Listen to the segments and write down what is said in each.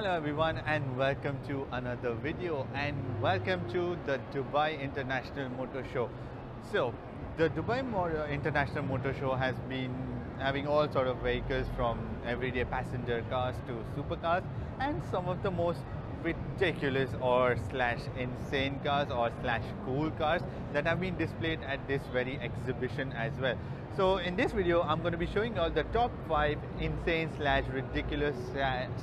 Hello everyone and welcome to another video and welcome to the Dubai International Motor Show. So the Dubai International Motor Show has been having all sort of vehicles from everyday passenger cars to supercars and some of the most ridiculous or slash insane cars or slash cool cars that have been displayed at this very exhibition as well. So in this video, I'm going to be showing you all the top 5 insane slash ridiculous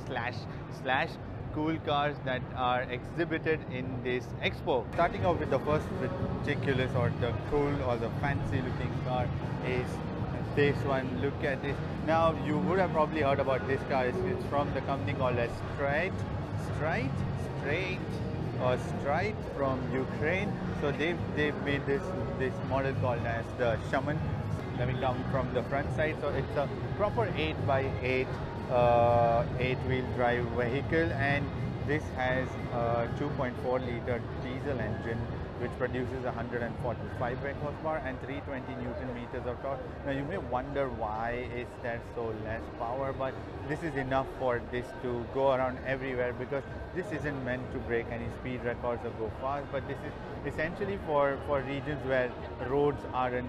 slash slash cool cars that are exhibited in this expo. Starting off with the first ridiculous or the cool or the fancy looking car is this one. Look at this. Now you would have probably heard about this car. It's, from the company called as Streit, Streit or Streit from Ukraine. So they've, they've made this, this model called as the Shaman let me come from the front side so it's a proper 8 by 8 uh, 8 wheel drive vehicle and this has a 2.4 liter diesel engine which produces 145 brake horsepower and 320 newton meters of torque. Now you may wonder why is there so less power but this is enough for this to go around everywhere because this isn't meant to break any speed records or go fast but this is essentially for, for regions where roads aren't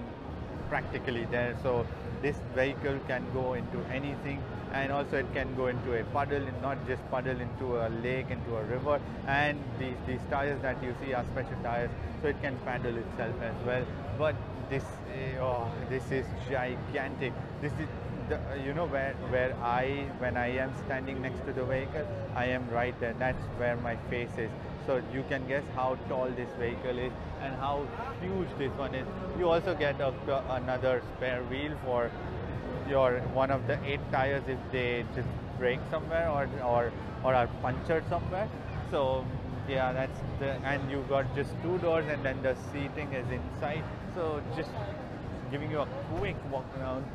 practically there. So this vehicle can go into anything and also it can go into a puddle not just puddle into a lake into a river. And these, these tires that you see are special tires so it can paddle itself as well. But this eh, oh, this is gigantic. This is the, you know where where I when I am standing next to the vehicle I am right there. That's where my face is. So you can guess how tall this vehicle is and how huge this one is. You also get a, another spare wheel for your one of the eight tires if they just break somewhere or or or are punctured somewhere. So yeah that's the and you've got just two doors and then the seating is inside. So just giving you a quick walk around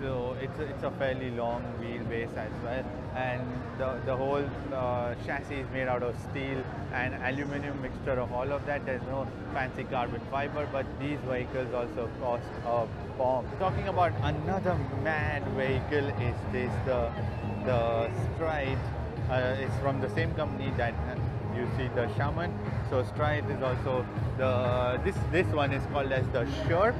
so it's a, it's a fairly long wheelbase as well. And the, the whole uh, chassis is made out of steel and aluminum mixture of all of that. There's no fancy carbon fiber but these vehicles also cost a bomb. Talking about another mad vehicle is this the the Streit. Uh, it's from the same company that you see the shaman. So Streit is also the this this one is called as the Sherp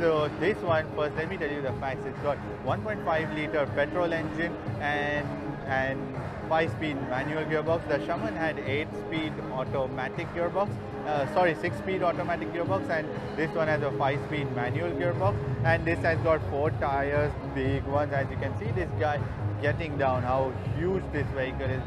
so this one, first let me tell you the facts. It's got 1.5 liter petrol engine and and 5-speed manual gearbox. The Shaman had 8-speed automatic gearbox. Uh, sorry, 6-speed automatic gearbox and this one has a 5-speed manual gearbox and this has got four tires, big ones as you can see this guy getting down how huge this vehicle is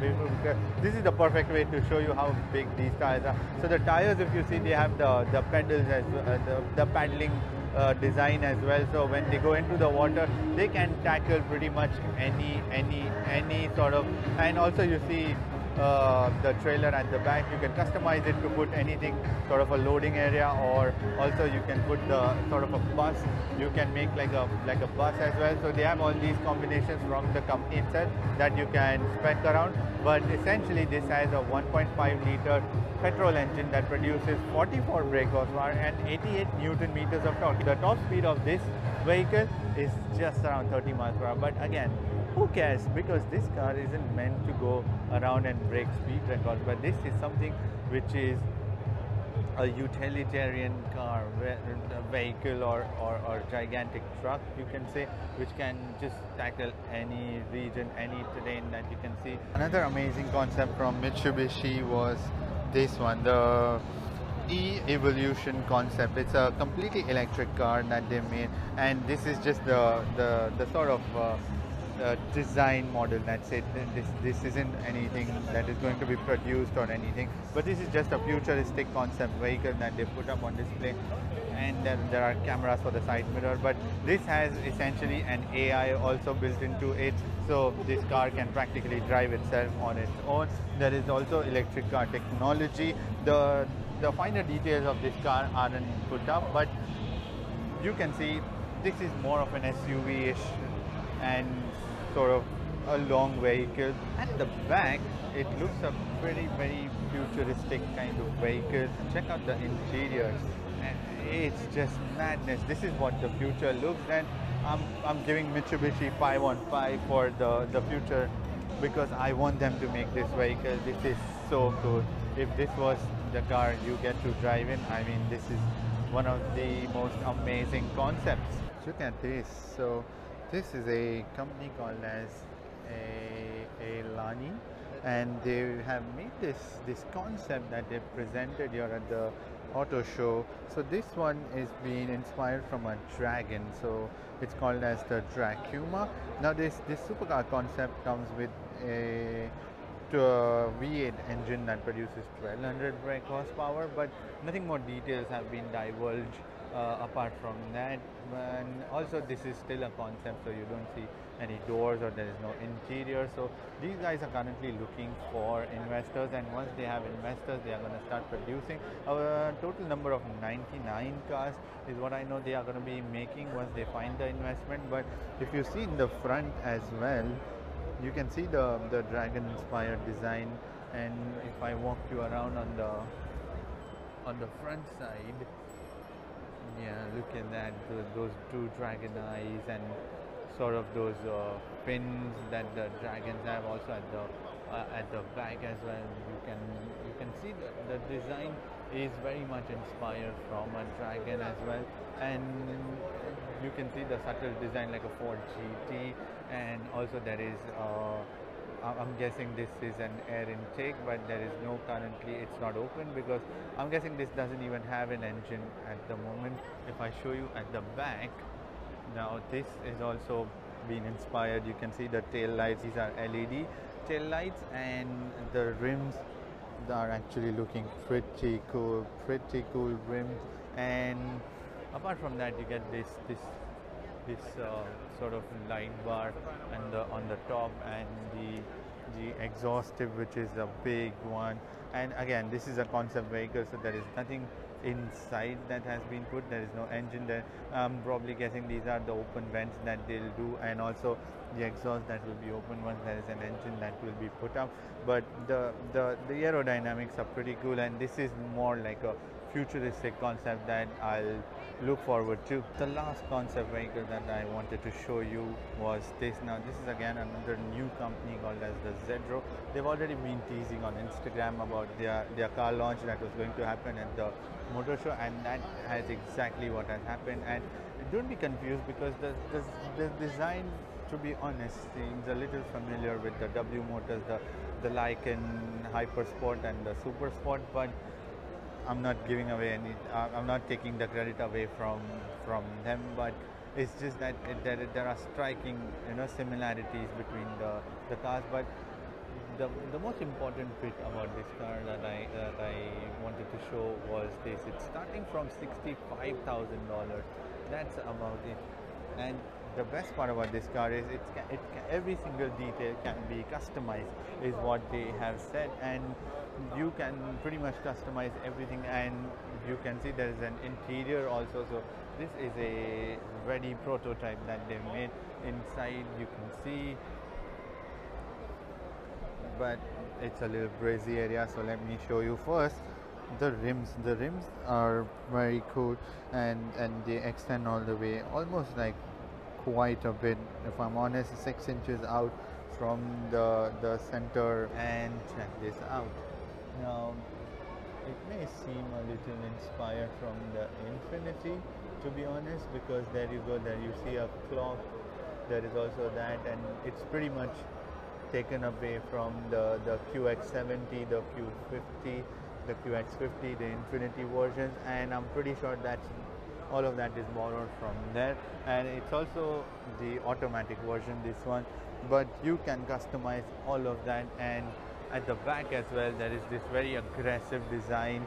this is the perfect way to show you how big these tires are so the tires if you see they have the the pedals as uh, the, the paddling uh, design as well. So when they go into the water they can tackle pretty much any any any sort of and also you see uh, the trailer at the back. You can customize it to put anything, sort of a loading area, or also you can put the sort of a bus. You can make like a like a bus as well. So they have all these combinations from the company itself that you can spec around. But essentially, this has a 1.5 liter petrol engine that produces 44 brake horsepower and 88 newton meters of torque. The top speed of this vehicle is just around 30 miles per hour. But again, who cares? Because this car isn't meant to go around and break speed records but this is something which is a utilitarian car vehicle or, or, or gigantic truck you can say which can just tackle any region any terrain that you can see. Another amazing concept from mitsubishi was this one the e-evolution concept. It's a completely electric car that they made and this is just the the, the sort of uh, uh, design model that's it this this isn't anything that is going to be produced or anything but this is just a futuristic concept vehicle that they put up on display. And then there are cameras for the side mirror but this has essentially an AI also built into it. So this car can practically drive itself on its own. There is also electric car technology. The the finer details of this car aren't put up but you can see this is more of an SUV-ish and sort of a long vehicle. and the back, it looks a pretty, very futuristic kind of vehicle. Check out the interiors. It's just madness. This is what the future looks and I'm, I'm giving Mitsubishi 5 on 5 for the, the future because I want them to make this vehicle. This is so good. If this was the car you get to drive in, I mean, this is one of the most amazing concepts. Look at this. So this is a company called as a, Lani and they have made this this concept that they presented here at the auto show. So this one is being inspired from a dragon. So it's called as the Drakuma. Now this this supercar concept comes with a a V8 engine that produces 1200 brake horsepower but nothing more details have been divulged uh, apart from that and also this is still a concept so you don't see any doors or there is no interior. So these guys are currently looking for investors and once they have investors they are going to start producing. A total number of 99 cars is what I know they are going to be making once they find the investment. But if you see in the front as well you can see the the dragon inspired design. And if I walk you around on the on the front side yeah look at that those two dragon eyes and sort of those uh, pins that the dragons have also at the uh, at the back as well. You can you can see the, the design is very much inspired from a dragon as well. And you can see the subtle design like a Ford GT and also there is uh, I'm guessing this is an air intake but there is no currently it's not open because I'm guessing this doesn't even have an engine at the moment. If I show you at the back now this is also being inspired. You can see the tail lights these are LED tail lights and the rims are actually looking pretty cool pretty cool rims. And apart from that you get this this this uh, sort of line bar and the on the top and the the exhaust tip which is a big one. And again this is a concept vehicle so there is nothing inside that has been put. There is no engine there. I'm probably guessing these are the open vents that they'll do and also the exhaust that will be open once there is an engine that will be put up. But the the the aerodynamics are pretty cool and this is more like a futuristic concept that I'll look forward to. The last concept vehicle that I wanted to show you was this. Now this is again another new company called as the Zedro. They've already been teasing on Instagram about their, their car launch that was going to happen at the motor show and that has exactly what has happened and don't be confused because the, the, the design to be honest seems a little familiar with the W Motors, the, the Lykan Hypersport and the Super Sport but I'm not giving away any. Uh, I'm not taking the credit away from from them, but it's just that it, there there are striking you know similarities between the the cars. But the the most important bit about this car that I that I wanted to show was this. It's starting from sixty five thousand dollars. That's about it, and the best part about this car is it's it every single detail can be customized is what they have said. And you can pretty much customize everything and you can see there is an interior also. So this is a ready prototype that they made inside you can see. But it's a little breezy area so let me show you first. The rims the rims are very cool and and they extend all the way almost like quite a bit if I'm honest six inches out from the the center and check this out. Now it may seem a little inspired from the Infiniti to be honest because there you go there you see a clock there is also that and it's pretty much taken away from the the QX70 the Q50 the QX50 the Infiniti versions and I'm pretty sure that's all of that is borrowed from there. And it's also the automatic version this one. But you can customize all of that. And at the back as well there is this very aggressive design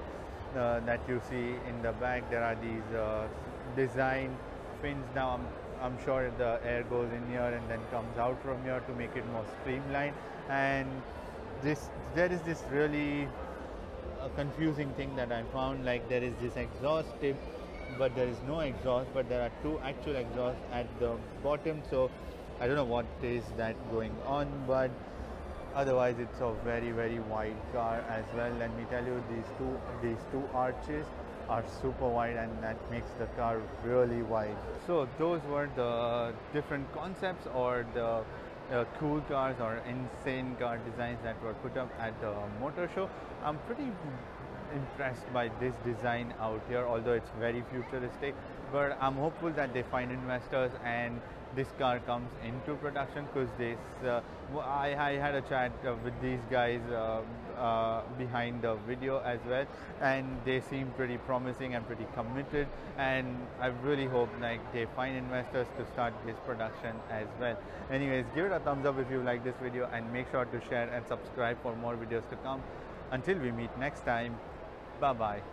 uh, that you see in the back. There are these uh, design fins. Now I'm, I'm sure the air goes in here and then comes out from here to make it more streamlined. And this there is this really uh, confusing thing that I found. Like there is this exhaust tip but there is no exhaust but there are two actual exhausts at the bottom so I don't know what is that going on but otherwise it's a very very wide car as well let me tell you these two these two arches are super wide and that makes the car really wide so those were the different concepts or the uh, cool cars or insane car designs that were put up at the motor show. I'm pretty impressed by this design out here, although it's very futuristic. But I'm hopeful that they find investors and this car comes into production because this uh, I, I, had a chat uh, with these guys uh, uh, behind the video as well and they seem pretty promising and pretty committed and I really hope like they find investors to start this production as well anyways give it a thumbs up if you like this video and make sure to share and subscribe for more videos to come until we meet next time bye bye